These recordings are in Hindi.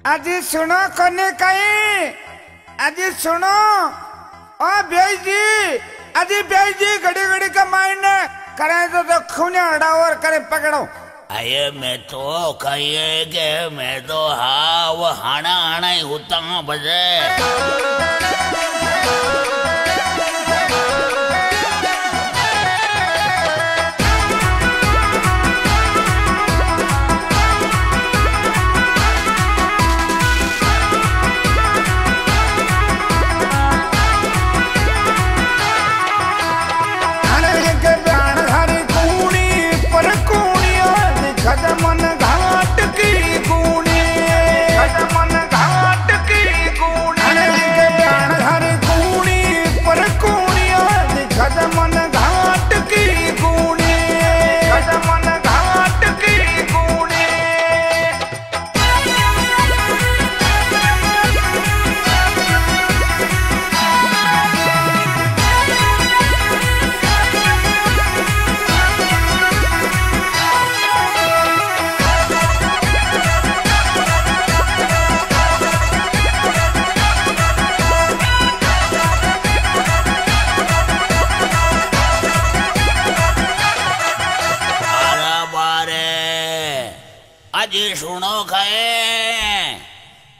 अजी सुनो कोने कहीं अजी सुनो। ओ बेई जी अजी बेई जी घड़ी घड़ी का माइंड करे तो तो खूने अड़ावर करे पकड़ो। अये मैं तो कहिए के, मैं तो हाँ वो हाना हाना ही होता हूँ बजे। अजी सुनो खाए।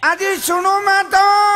अजी सुनो मैं तो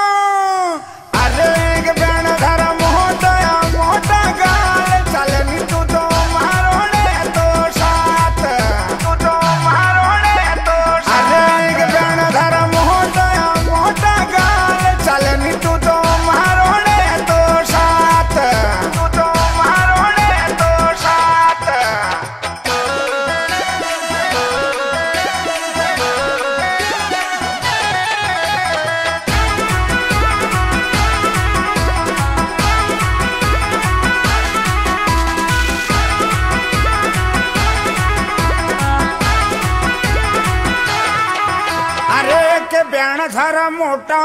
के बैन सारा मोटा।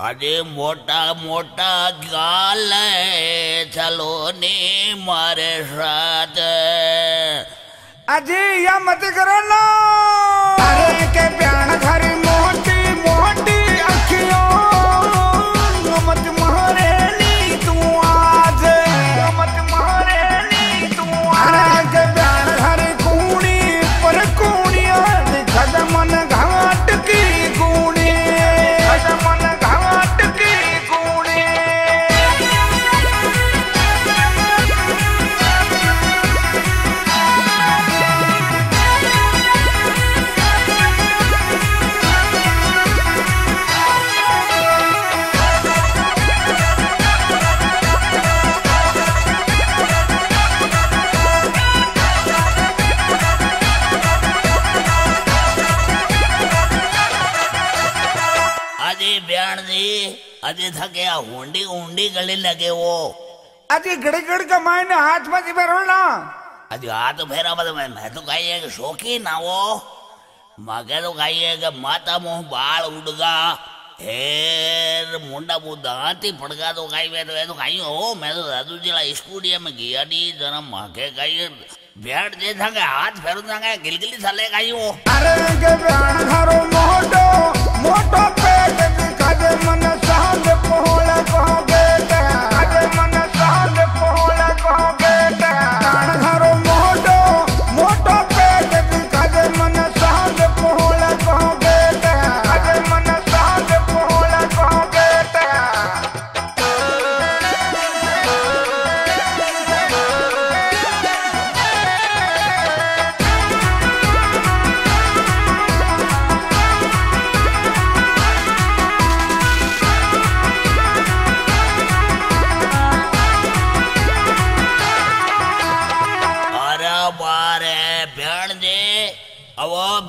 अरे मोटा मोटा गाल चलो नी मारे साथ। अजी या मत करो ना। अरे के हाथ में भरो ना अजी हाथ फेरा बद मैं मैं तो कही है कि शौकीन ना वो। मगे तो है कि माता मुँह बाल उड़गा। हेर मुंडा मुँह दांती पड़गा तो कही मैं तो ये तो कही हो। मैं तो दादू जिला स्कूडिया में गया नी जरा माके कही ब्याण जी थके हाथ फेरू थके गिलगिली साले कही हो। अरे के प्राण घरो मोटो मोटो पेट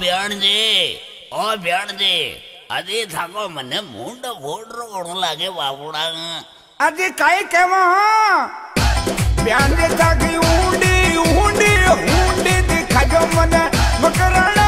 बेण जे ओ बेण जे अदे थाको मने मुंड बोडरो कोण लागे बाबूडा अदे काय केवो हो बेण जे तागी उंडी उंडी उंडी दिखा जो मने मकराना